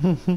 Hmm.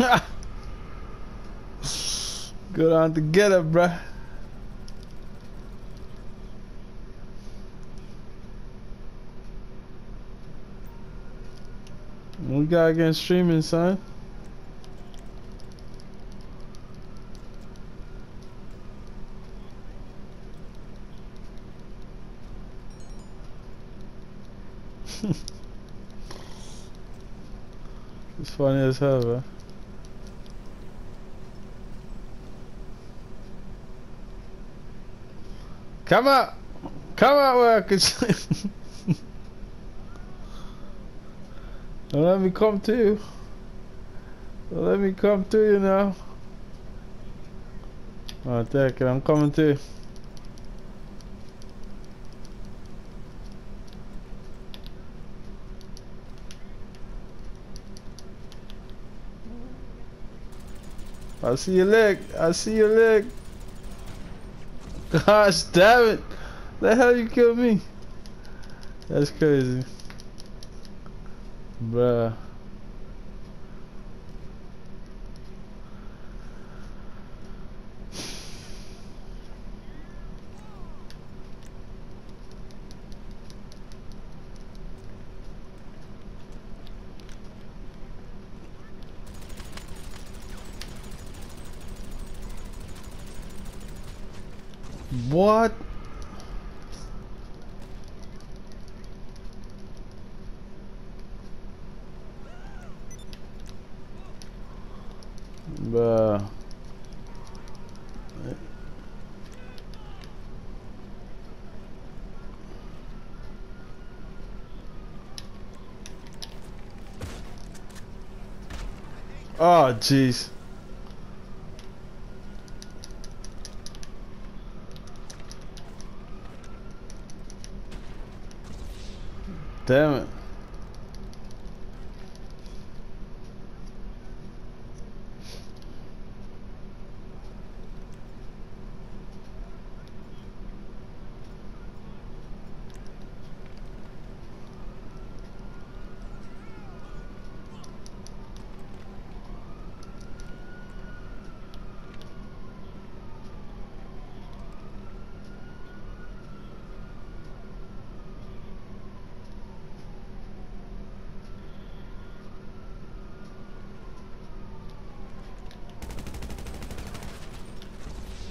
Good on to get it, bruh. We got against streaming, son. it's funny as hell, bro. Come out. Come out see. Don't let me come to you. Don't let me come to you now. Oh, take it. I'm coming to you. I see your leg. I see your leg. Gosh damn it. The hell you killed me? That's crazy. Bruh. What? Oh, jeez. Damn it.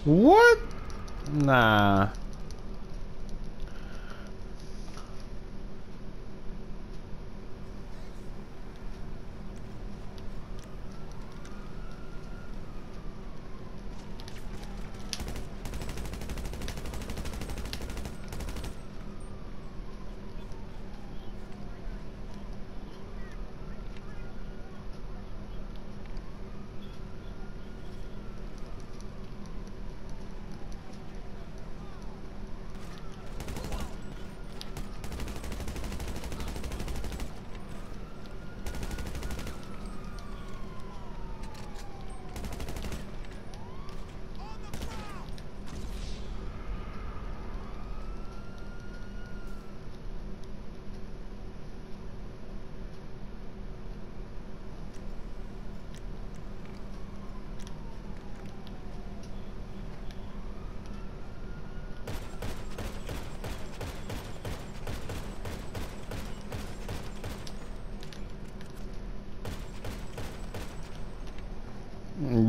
What? Nah.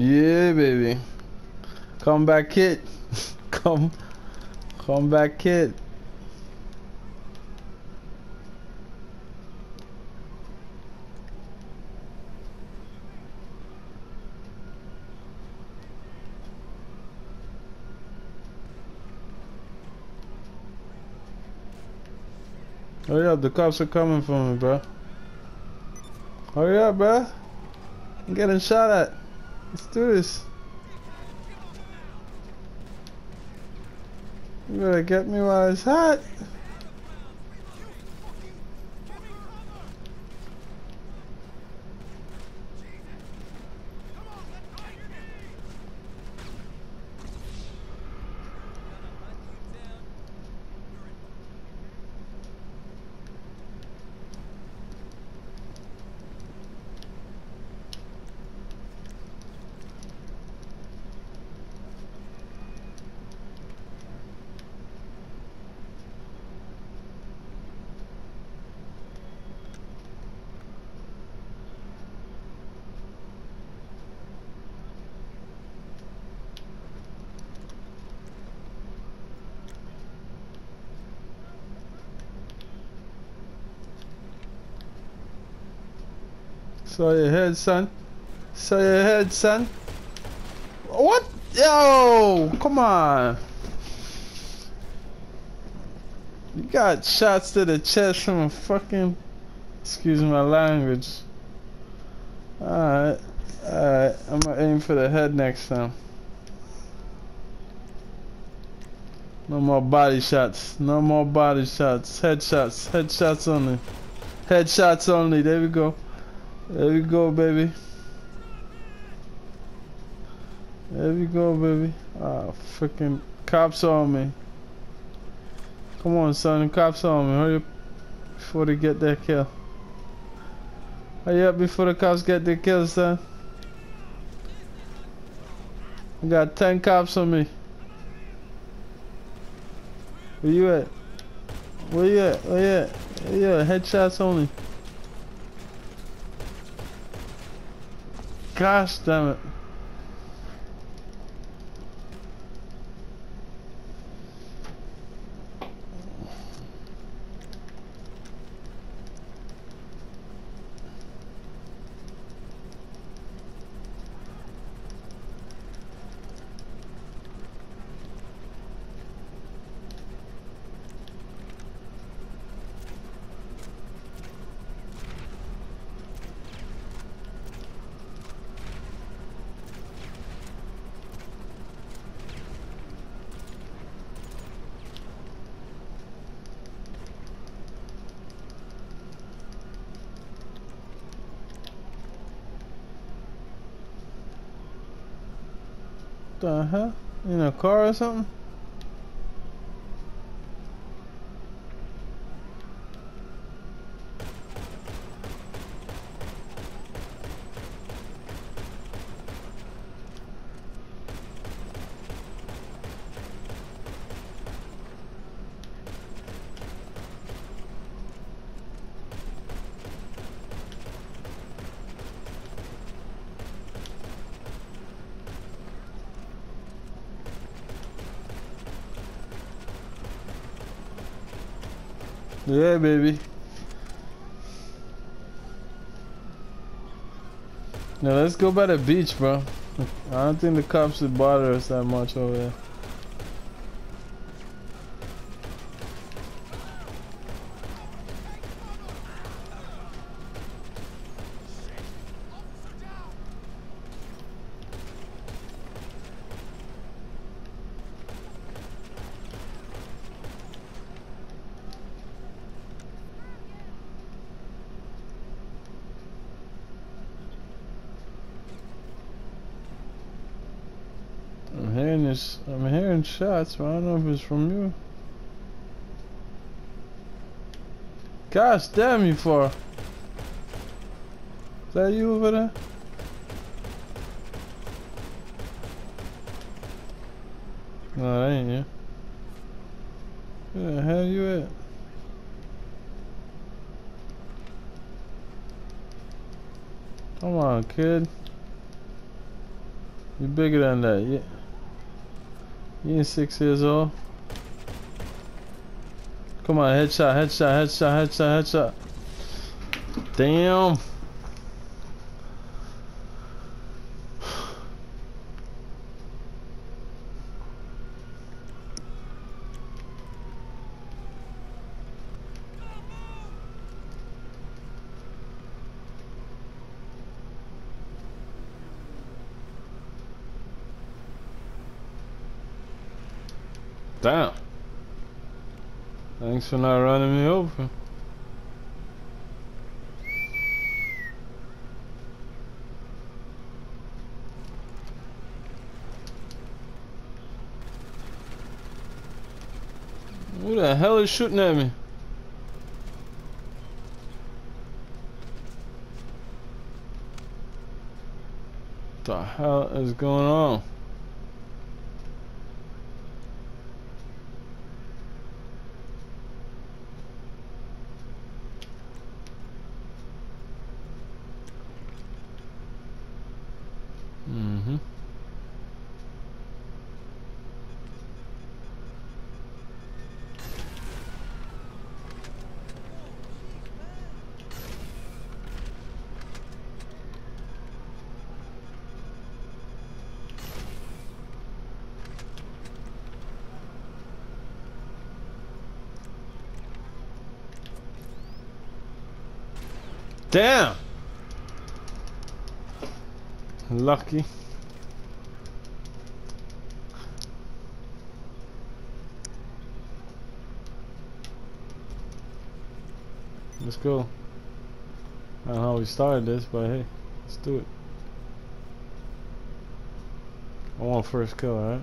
Yeah, baby. Come back, kid. come, come back, kid. Oh, Hurry up, the cops are coming for me, bro. Oh, Hurry up, bro. I'm getting shot at. Let's do this. You better get me while it's hot. Saw your head, son. Saw your head, son. What? Yo, come on. You got shots to the chest from a fucking. Excuse my language. Alright. Alright. I'm gonna aim for the head next time. No more body shots. No more body shots. Headshots. Headshots only. Headshots only. There we go. There we go, baby. There we go, baby. Ah, freaking cops on me. Come on, son. Cops on me. Hurry up before they get their kill. Hurry up before the cops get their kill, son. I got 10 cops on me. Where you at? Where you at? Where you at? Where you at? Headshots only. Gosh damn it. The hell? In a car or something? Yeah, baby. Now let's go by the beach, bro. I don't think the cops would bother us that much over there. I'm hearing this. I'm shots, but I don't know if it's from you. Gosh damn you for. Is that you over there? No, that ain't you. Where the hell you at? Come on, kid. You're bigger than that, yeah. You ain't six years old. Come on, headshot, headshot, headshot, headshot, headshot. Damn. For not running me over. Who the hell is shooting at me? What the hell is going on? Damn! Lucky. Let's go. I don't know how we started this, but hey, let's do it. I want first kill, alright?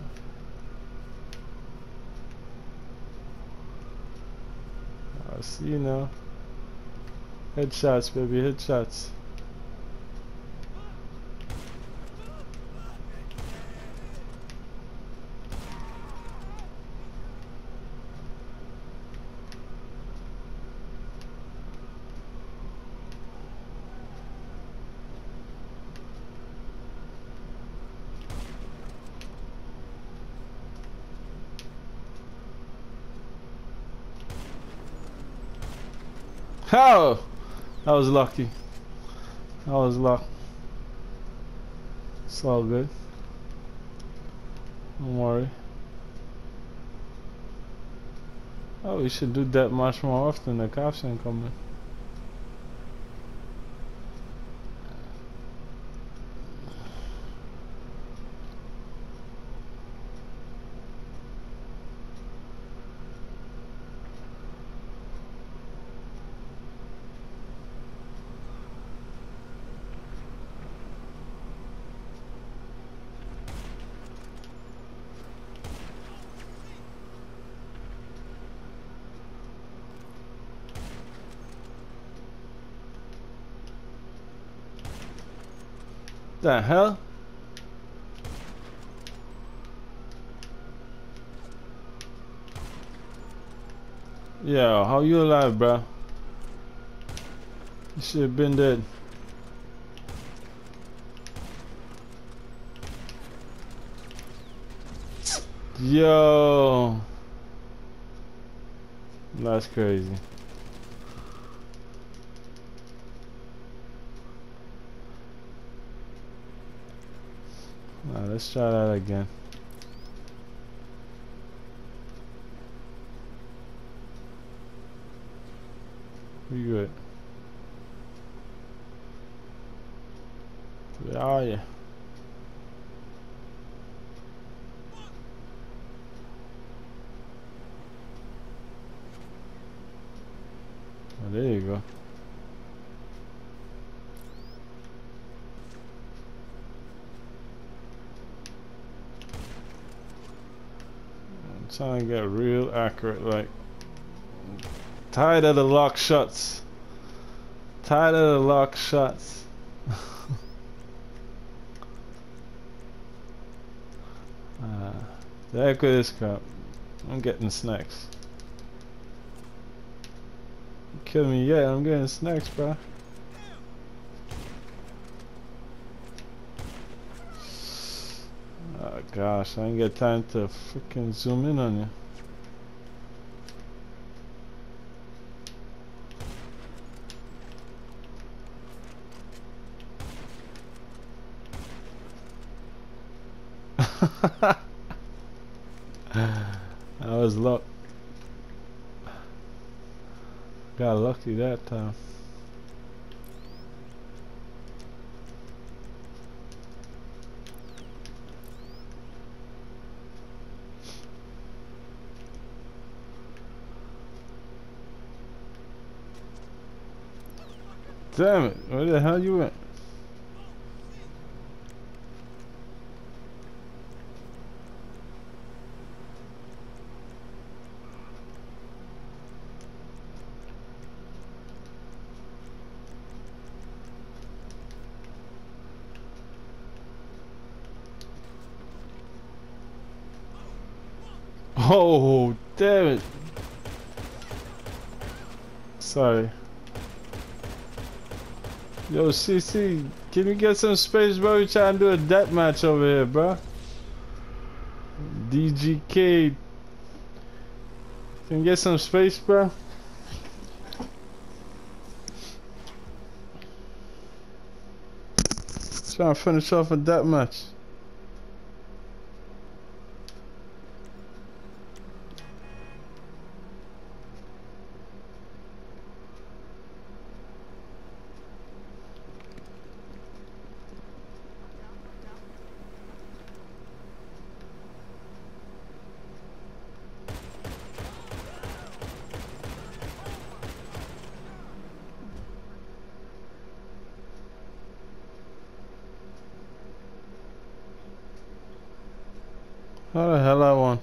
I see you now. Headshots, baby, headshots. How? That was lucky. That was luck. It's all good. Don't worry. Oh, we should do that much more often. The cops ain't coming. The hell? Yeah, how you alive, bro? You should have been dead. Yo. That's crazy. Alright, let's try that again. We good. Where are you? Oh, there you go. I'm trying to get real accurate, like tired of the lock shots. Tired of the lock shots. uh, the heck this crap. I'm getting snacks. You kill me yeah, I'm getting snacks, bro. Oh gosh, I ain't get time to freaking zoom in on you. that was luck. Got lucky that time. Damn it, where the hell you went? Oh, damn it. Sorry. Yo, CC, can you get some space, bro? We trying to do a death match over here, bro. DGK. Can you get some space, bro? Trying to finish off a death match. How the hell I won?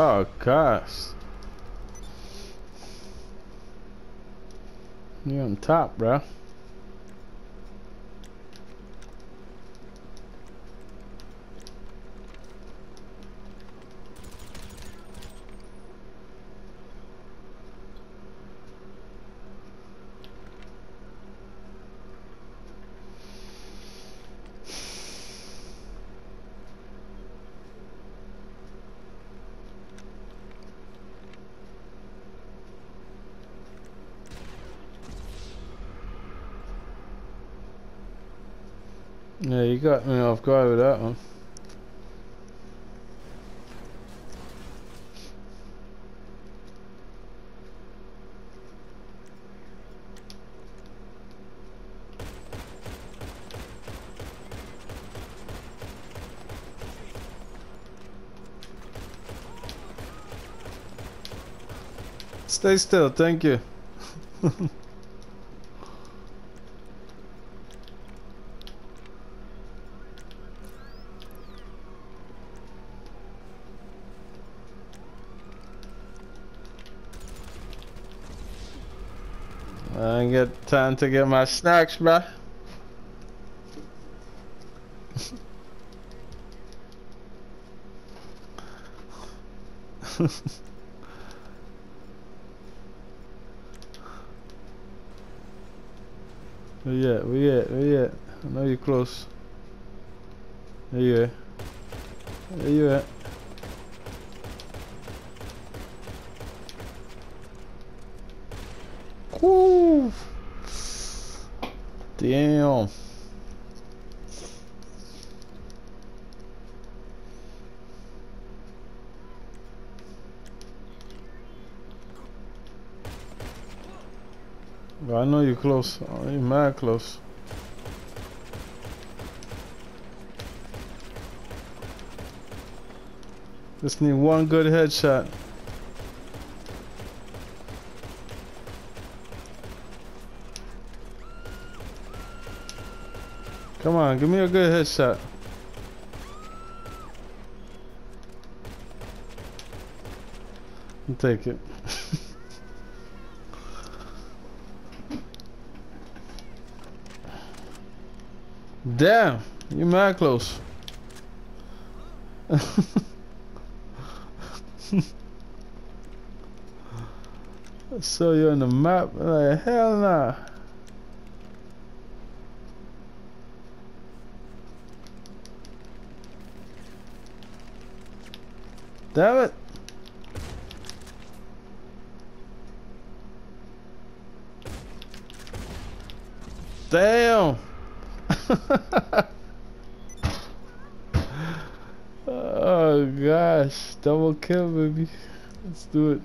Oh gosh. You on top, bro. Yeah, you got me off guard with that one. Stay still, thank you. I ain't get time to get my snacks, bruh. where you at? Where you at? I know you're close. There you are. There you at? Damn. I know you're close. Oh, you're mad close. Just need one good headshot. Come on, give me a good headshot. I'll take it. Damn, you mad close. I saw you on the map. Like, hell nah. Damn it. Damn. oh gosh, double kill baby. Let's do it.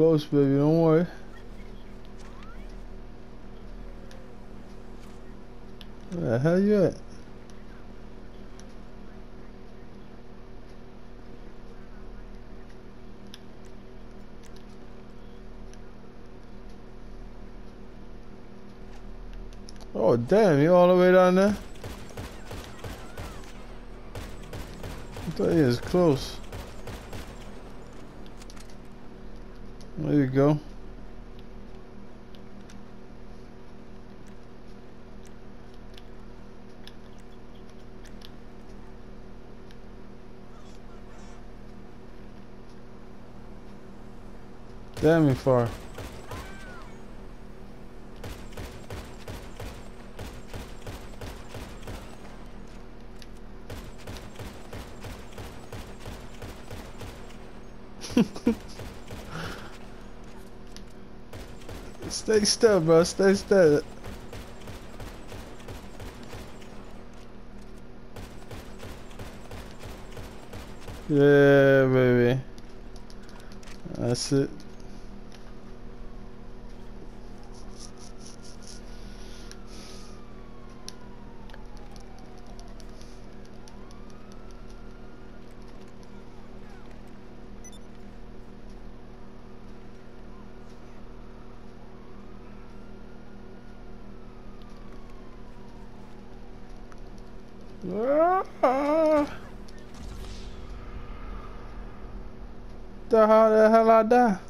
Close baby, don't worry. Where the hell you at? Oh damn, you all the way down there? I thought he was close. There you go. Damn me far. Stay still, bro. Stay still. Yeah, baby. That's it. The how the hell I die?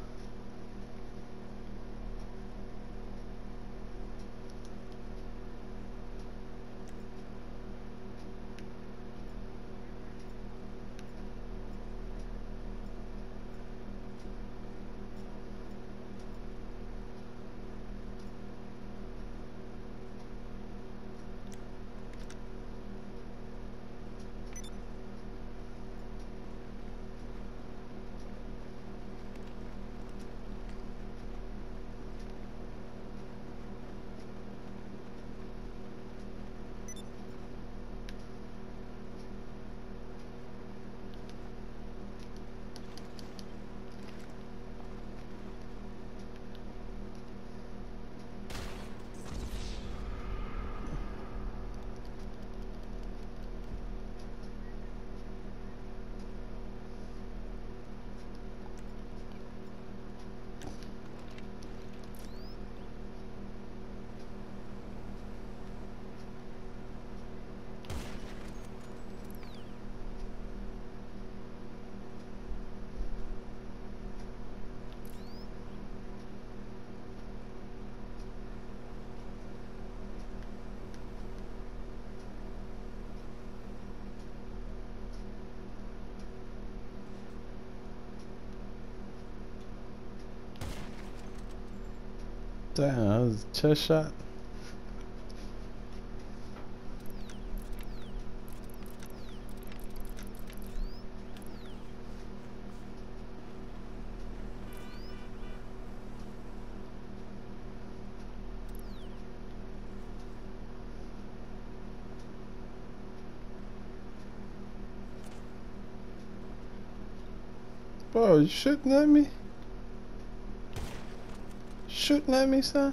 Damn, that was a chest shot. Bro, you shooting at me? Shooting at me, son?